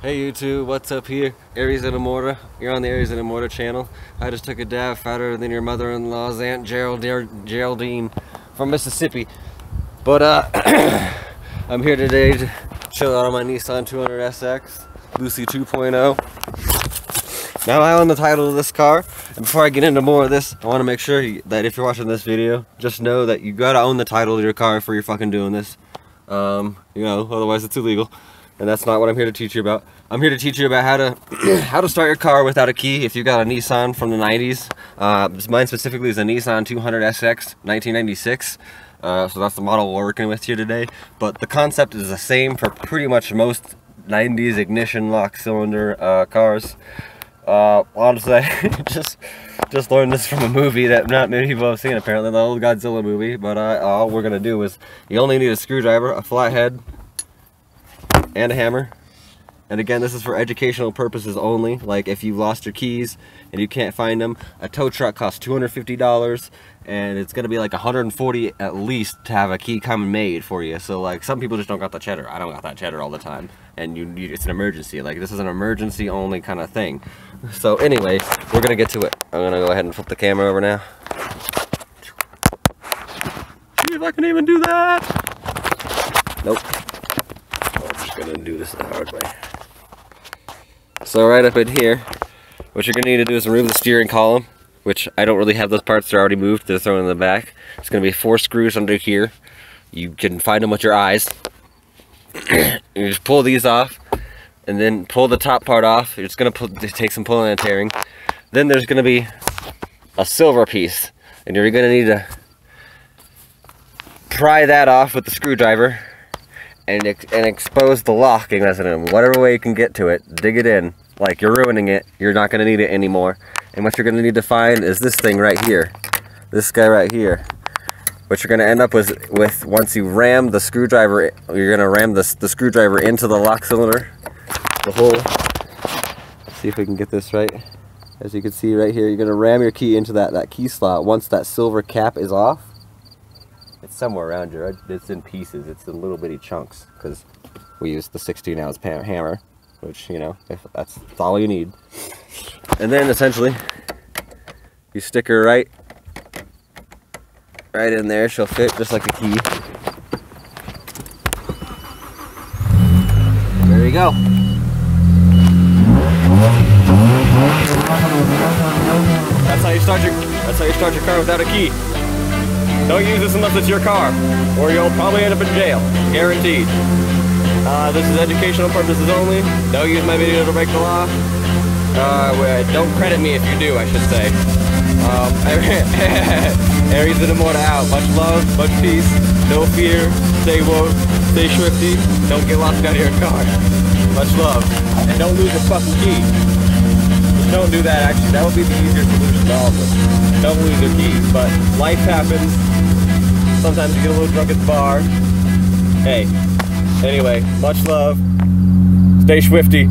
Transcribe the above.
Hey YouTube, what's up here? Ares Inamorta. You're on the Ares Inamorta channel. I just took a dab fatter than your mother-in-law's Aunt Geraldine from Mississippi. But uh, I'm here today to chill out on my Nissan 200SX Lucy 2.0. Now I own the title of this car, and before I get into more of this, I want to make sure that if you're watching this video, just know that you gotta own the title of your car before you're fucking doing this. Um, you know, otherwise it's illegal and that's not what I'm here to teach you about. I'm here to teach you about how to how to start your car without a key if you got a Nissan from the 90s. Uh, mine specifically is a Nissan 200SX 1996. Uh, so that's the model we're working with here today. But the concept is the same for pretty much most 90s ignition lock cylinder uh, cars. Uh, honestly, just just learned this from a movie that not many people have seen apparently, the old Godzilla movie. But uh, all we're gonna do is you only need a screwdriver, a flathead, and a hammer. And again, this is for educational purposes only. Like if you lost your keys and you can't find them, a tow truck costs $250 and it's gonna be like 140 at least to have a key come made for you. So like some people just don't got the cheddar. I don't got that cheddar all the time. And you, you it's an emergency. Like this is an emergency only kind of thing. So anyway, we're gonna get to it. I'm gonna go ahead and flip the camera over now. See if I can even do that. Nope gonna do this the hard way. So right up in here, what you're gonna need to do is remove the steering column, which I don't really have those parts, they're already moved, they're thrown in the back. It's gonna be four screws under here. You can find them with your eyes. you just pull these off, and then pull the top part off. It's gonna take some pulling and tearing. Then there's gonna be a silver piece, and you're gonna need to pry that off with the screwdriver and and expose the locking mechanism whatever way you can get to it dig it in like you're ruining it. You're not going to need it anymore. And what you're going to need to find is this thing right here. This guy right here. What you're going to end up with with once you ram the screwdriver you're going to ram the, the screwdriver into the lock cylinder. The hole. See if we can get this right. As you can see right here you're going to ram your key into that that key slot once that silver cap is off. It's somewhere around here. It's in pieces. It's in little bitty chunks because we use the 16 ounce hammer, which, you know, that's, that's all you need. And then essentially, you stick her right, right in there. She'll fit just like a key. There you go. That's how you start your that's how you start your car without a key. Don't use this unless it's your car, or you'll probably end up in jail. Guaranteed. Uh, this is educational purposes only. Don't use my video to break the law. Uh, don't credit me if you do, I should say. Um, Ares Inamorta out. Much love, much peace, no fear, stay woke, stay schwifty, don't get lost out of your car. Much love. And don't lose your fucking key. Just don't do that actually. That would be the easier solution to all of. Don't lose your keys. But life happens. Sometimes you get a little drunk at the bar. Hey, anyway, much love. Stay schwifty.